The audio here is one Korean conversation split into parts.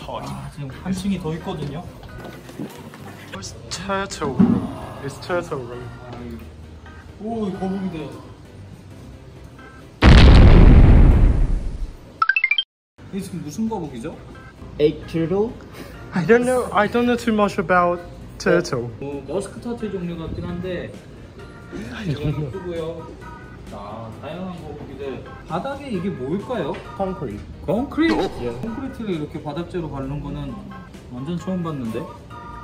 hot. 아, 지금 한 층이 더 있거든요. It's turtle room. It's turtle room. 오, 이 거북이들. 이게 지금 무슨 거북이죠? Egg turtle. I don't know. I don't know too much about turtle. 뭐 머스크 터틀 종류 같긴 한데 이건 이쁘고요. 자, 다양한 거북이들. 바닥에 이게 뭘까요? Concrete. 콘크리트? 콘크리트를 이렇게 바닥재로 바르는 거는 완전 처음 봤는데.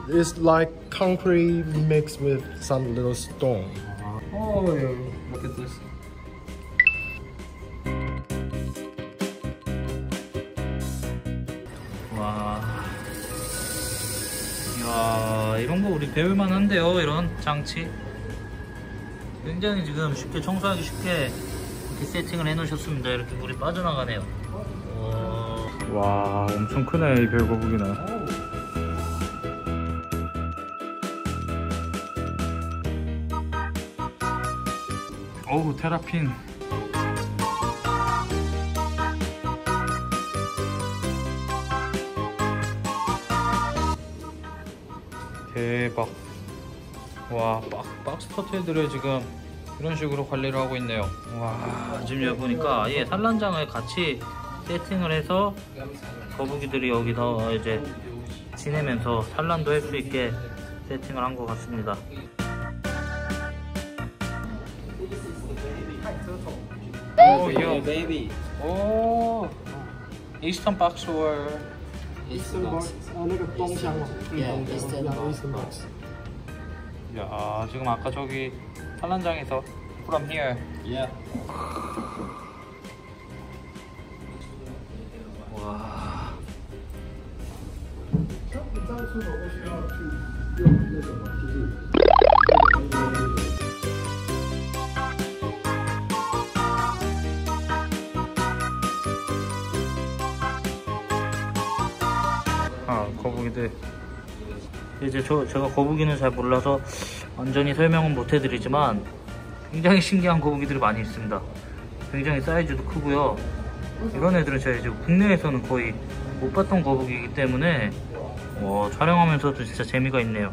It's like concrete mixed with some little stone. 어, look at this. 와, 이야, 이런 거 우리 배울 만 한데요, 이런 장치. 굉장히 지금 쉽게 청소하기 쉽게 이렇게 세팅을 해 놓으셨습니다. 이렇게 물이 빠져나가네요. 와, 와 엄청 크네, 이 별거북이는. 어우, 테라핀. 대박. 와, 박, 박스 터틀들을 지금 이런 식으로 관리를 하고 있네요. 와, 지금 여기 보니까 아예 산란장을 같이 세팅을 해서 거북이들이 여기서 이제 지내면서 산란도 할 수 있게 세팅을 한 것 같습니다. 오, 야. baby. 오, 이스턴 박스월. Eastern box. 아, 那个东乡哦。 Yeah, Eastern box. 야, 지금 아까 저기 산란장에서 from here. Yeah. 와. 아, 거북이들. 이제 저, 제가 거북이는 잘 몰라서 완전히 설명은 못 해드리지만 굉장히 신기한 거북이들이 많이 있습니다. 굉장히 사이즈도 크고요. 이런 애들은 제가 이제 국내에서는 거의 못 봤던 거북이기 때문에 어, 촬영하면서도 진짜 재미가 있네요.